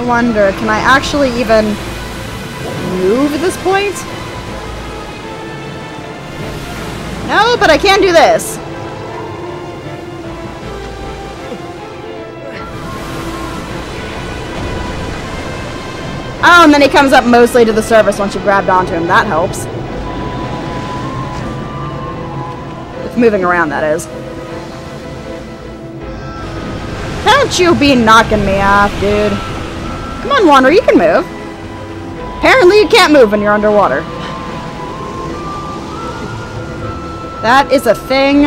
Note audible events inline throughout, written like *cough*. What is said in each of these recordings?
I wonder, can I actually even move at this point? No, but I can do this. Oh, and then he comes up mostly to the surface once you grabbed onto him. That helps. It's moving around, that is. Don't you be knocking me off, dude. Come on, Wander, you can move. Apparently you can't move when you're underwater. That is a thing.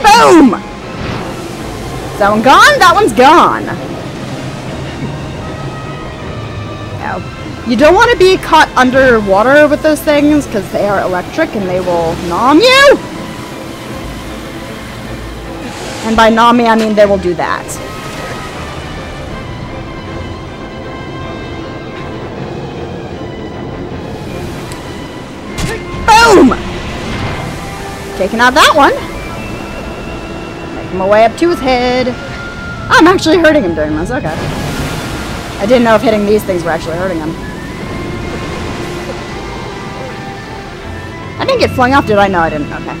Boom! Is that one gone? That one's gone. No. You don't want to be caught underwater with those things because they are electric and they will nom you! And by Nami, I mean they will do that. Boom! Taking out that one. Making my way up to his head. I'm actually hurting him doing this. Okay. I didn't know if hitting these things were actually hurting him. I didn't get flung off, did I? No, I didn't. Okay.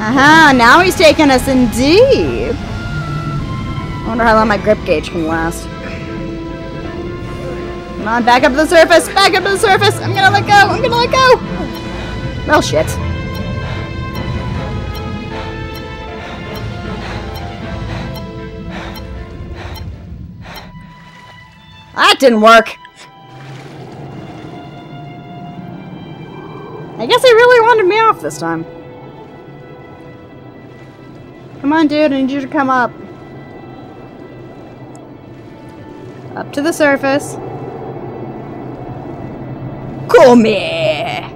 Uh-huh, now he's taking us in deep. I wonder how long my grip gauge can last. Come on, back up to the surface! Back up to the surface! I'm gonna let go! I'm gonna let go! Well, shit. That didn't work! I guess he really wanted me off this time. Come on, dude, I need you to come up. Up to the surface. Come here!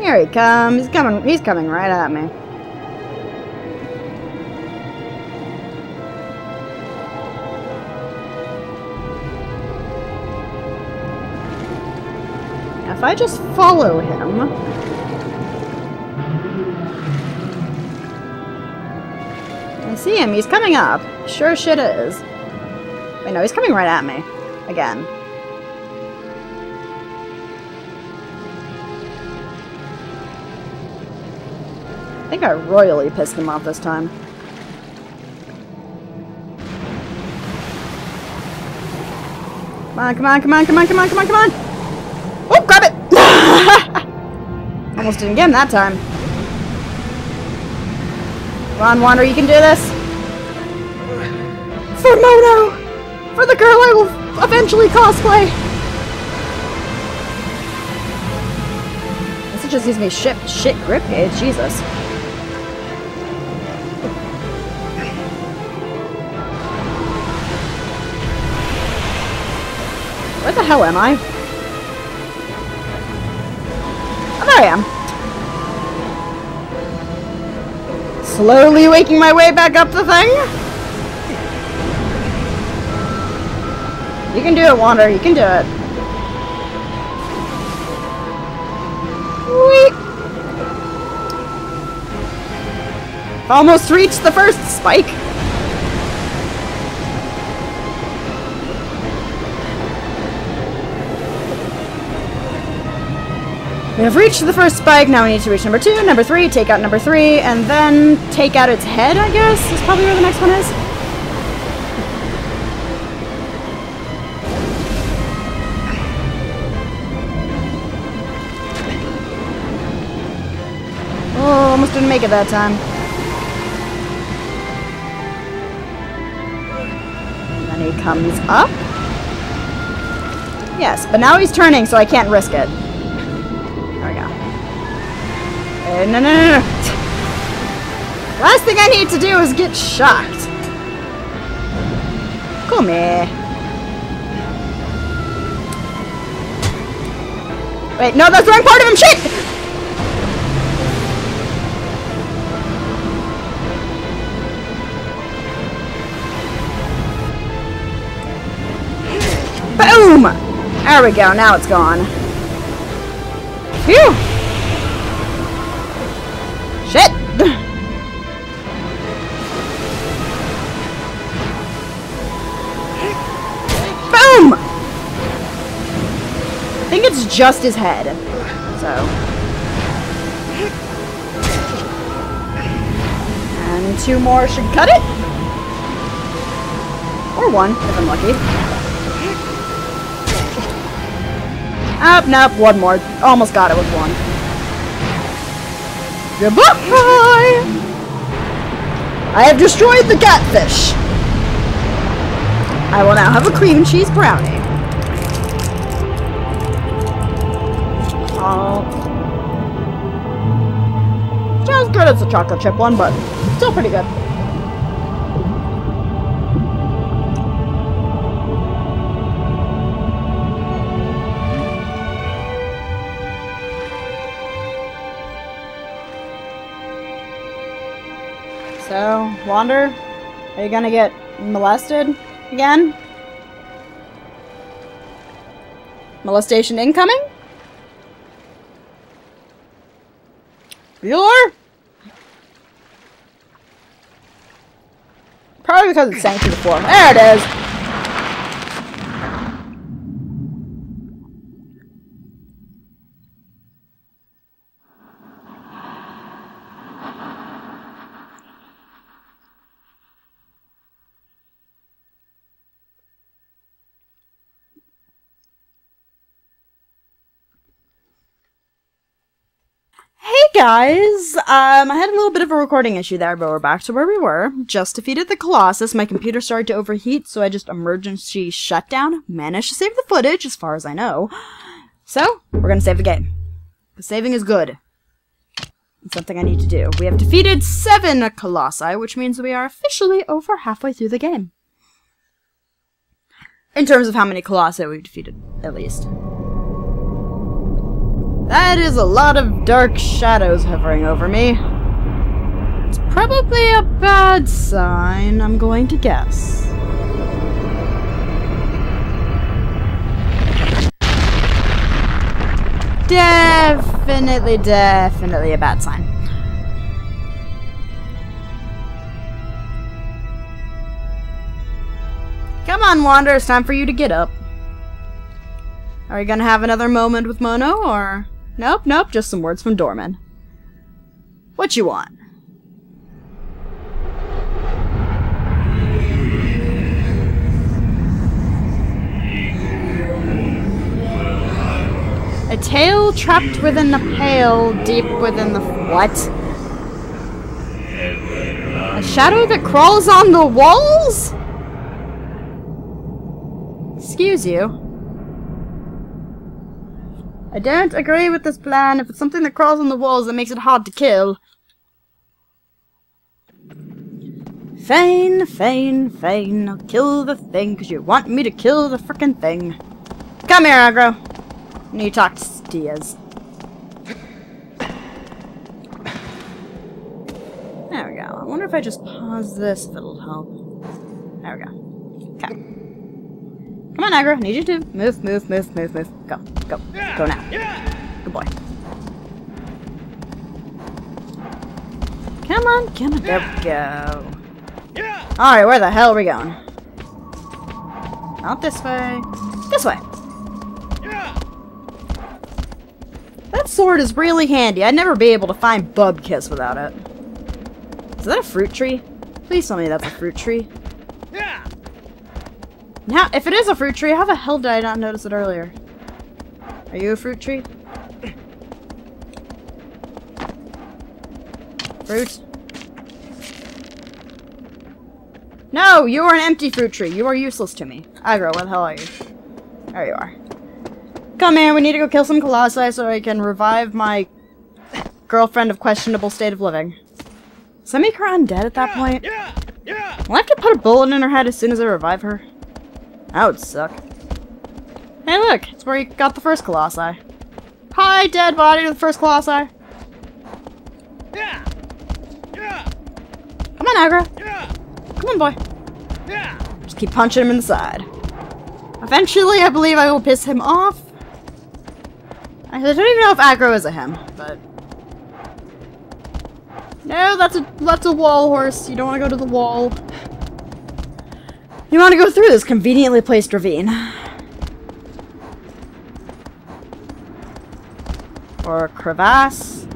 Here he comes. He's coming he's coming right at me. If I just follow him, I see him. He's coming up. Sure shit is. Wait, no, he's coming right at me. Again. I think I royally pissed him off this time. Come on, come on, come on, come on, come on, come on, come on! Oh, grab it! *laughs* Almost didn't get him that time. Come on, Wander, you can do this. For Mono! For the girl I will eventually cosplay! This just gives me shit, shit grip gauge, Jesus. Where the hell am I? Oh, there I am. Slowly waking my way back up the thing. You can do it, Wander. You can do it. Whee! Almost reached the first spike. We have reached the first spike, now we need to reach number two, number three, take out number three, and then take out its head, I guess, is probably where the next one is. Oh, almost didn't make it that time. And then he comes up. Yes, but now he's turning, so I can't risk it. No, no, no, no. Last thing I need to do is get shocked. Come here. Wait, no, that's the wrong part of him. Shit! Boom! There we go, now it's gone. Phew! Just his head. So. And two more should cut it. Or one, if I'm lucky. Up, oh, nope, one more. Almost got it with one. Goodbye! I have destroyed the catfish! I will now have a cream cheese brownie. Chocolate chip one, but still pretty good. So, Wander, are you gonna get molested again? Molestation incoming? Bueller? Because it's sank to the floor. There it is! Guys! Um, I had a little bit of a recording issue there, but we're back to where we were. Just defeated the Colossus. My computer started to overheat, so I just emergency shut down. Managed to save the footage, as far as I know. So, we're gonna save the game. The saving is good. It's something I need to do. We have defeated seven Colossi, which means we are officially over halfway through the game. In terms of how many Colossi we've defeated, at least. That is a lot of dark shadows hovering over me. It's probably a bad sign, I'm going to guess. Definitely, definitely a bad sign. Come on, Wander, it's time for you to get up. Are you gonna have another moment with Mono, or... Nope, nope, just some words from Dormin. What you want? A tail trapped within the pail, deep within the... What? A shadow that crawls on the walls? Excuse you. I don't agree with this plan. If it's something that crawls on the walls, that makes it hard to kill. Fine, fine, fine. I'll kill the thing because you want me to kill the frickin' thing. Come here, Agro. Need to talk to Diaz. There we go. I wonder if I just pause this if it'll help. There we go. Come on, Agro. Need you to move, move, move, move, move. Go, go, go now. Good boy. Come on, come on. There we go. Alright, where the hell are we going? Not this way. This way. That sword is really handy. I'd never be able to find Bubkiss without it. Is that a fruit tree? Please tell me that's a fruit tree. Now, if it is a fruit tree, how the hell did I not notice it earlier? Are you a fruit tree? Fruit? No, you are an empty fruit tree. You are useless to me. Agro, what the hell are you? There you are. Come here, we need to go kill some colossi so I can revive my girlfriend of questionable state of living. Does that make her undead at that point? Yeah, yeah. Will I have to put a bullet in her head as soon as I revive her? That would suck. Hey look, it's where you got the first Colossi. Hi, dead body of the first Colossi. Yeah. Yeah. Come on, Agro. Yeah. Come on, boy. Yeah. Just keep punching him in the side. Eventually, I believe I will piss him off. I don't even know if Agro is a him, but... No, that's a that's a wall horse. You don't want to go to the wall. You want to go through this conveniently placed ravine. Or a crevasse.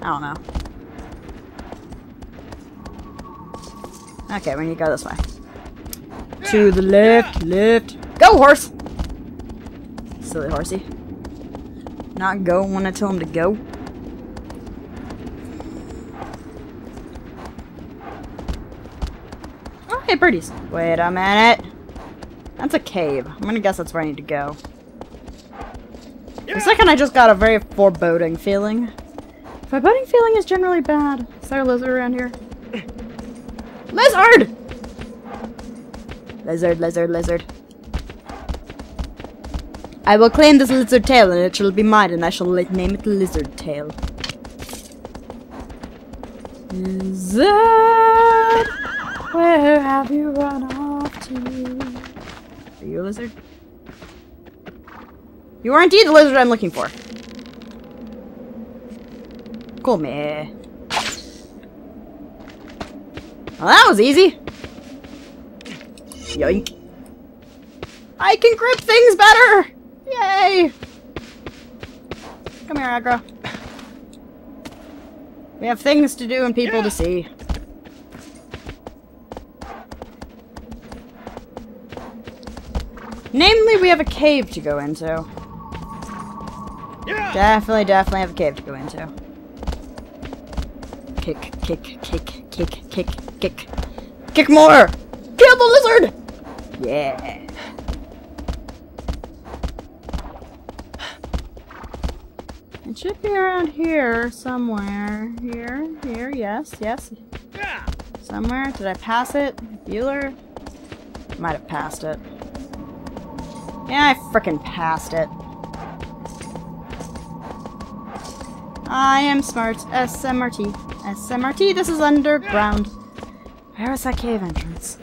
I don't know. Okay, we need to go this way. To the left, left. Go, horse! Silly horsey. Not go when I tell him to go. Oh, hey, birdies. Wait a minute. That's a cave. I'm gonna guess that's where I need to go. For a second, I just got a very foreboding feeling. Foreboding feeling is generally bad. Is there a lizard around here? *laughs* Lizard! Lizard, lizard, lizard. I will claim this lizard tail and it shall be mine and I shall name it Lizard Tail. Lizard, where have you run off to? Are you a lizard? You are indeed the lizard I'm looking for. Come here. Well, that was easy. Yoink. I can grip things better! Yay! Come here, Agro. We have things to do and people yeah. to see. Namely, we have a cave to go into. Yeah. Definitely, definitely have a cave to go into. Kick, kick, kick, kick, kick, kick. Kick more! Kill the lizard! Yeah. It should be around here somewhere. Here, here, yes, yes. Yeah. Somewhere. Did I pass it? Bueller? Might have passed it. Yeah, I frickin' passed it. I am smart. SMRT. SMRT, this is underground. Where is that cave entrance?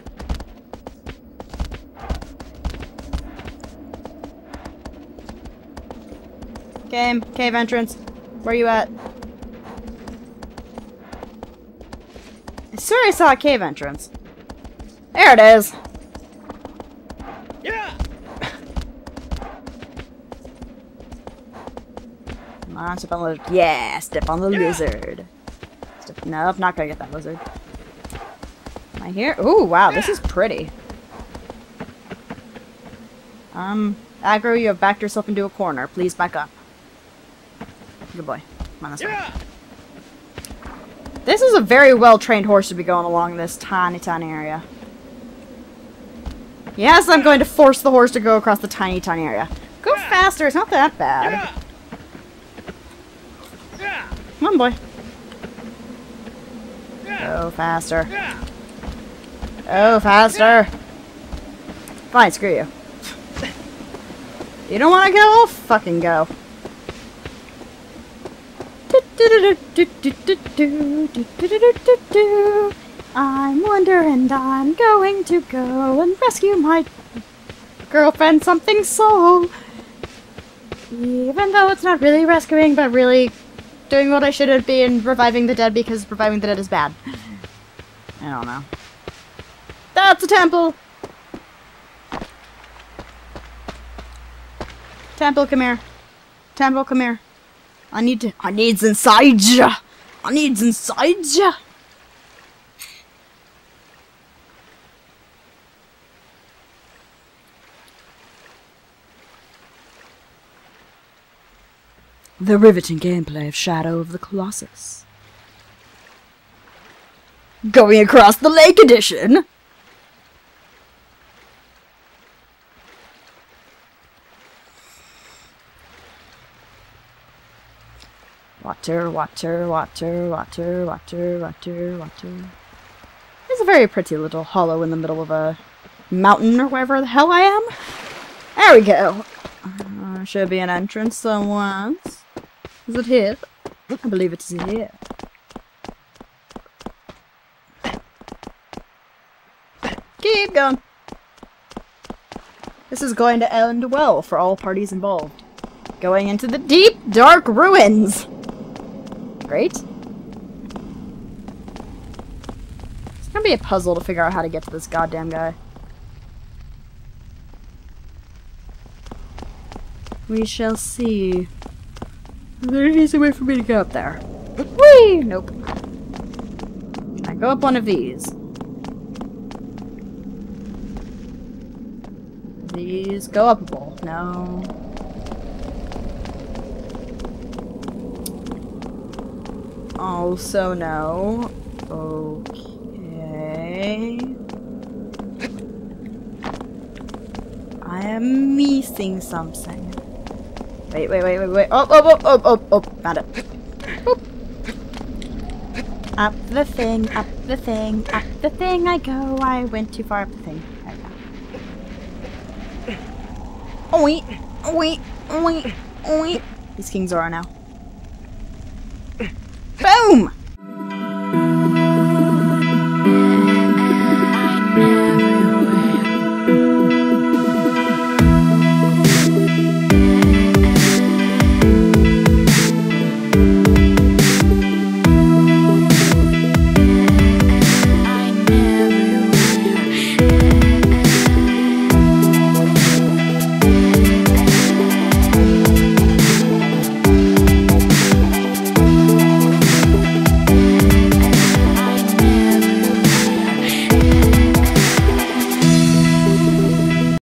Game, cave entrance. Where are you at? I swear I saw a cave entrance. There it is. On, step on the lizard. Yeah, step on the yeah. lizard. Step nope, not gonna get that lizard. Am I here? Ooh, wow, yeah. this is pretty. Um, Agro, you have backed yourself into a corner. Please back up. Good boy. Come on this yeah. way. This is a very well-trained horse to be going along this tiny, tiny area. Yes, I'm going to force the horse to go across the tiny, tiny area. Go faster, it's not that bad. On, boy. Go oh, faster. Go oh, faster. Fine, screw you. You don't want to go? I'll fucking go. I'm Wander and I'm going to go and rescue my girlfriend something soul. Even though it's not really rescuing, but really doing what I should be in reviving the dead because reviving the dead is bad. I don't know. That's a temple! Temple, come here. Temple, come here. I need to, I needs inside ya. I needs inside ya. The riveting gameplay of Shadow of the Colossus. Going across the lake edition! Water, water, water, water, water, water, water. There's a very pretty little hollow in the middle of a mountain or wherever the hell I am. There we go. Uh, should be an entrance somewhere. Is it here? I believe it's here. Keep going. This is going to end well for all parties involved. Going into the deep, dark ruins! Great. It's gonna be a puzzle to figure out how to get to this goddamn guy. We shall see. There an easy way for me to get up there. Whee! Nope. I go up one of these. These go upable. No. Also no. Okay. I am missing something. Wait, wait, wait, wait, wait. Oh, oh, oh, oh, oh, oh, found it. Boop. Up the thing, up the thing, up the thing I go. I went too far up the thing. There we go. Oink, oink, oink, oink. He's King Zora now.